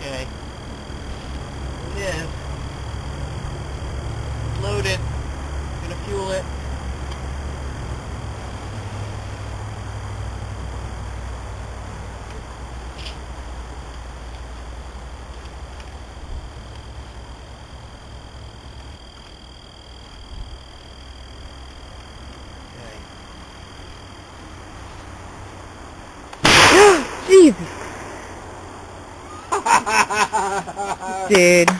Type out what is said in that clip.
Okay. It is. Loaded. Gonna fuel it. Jesus. Dude.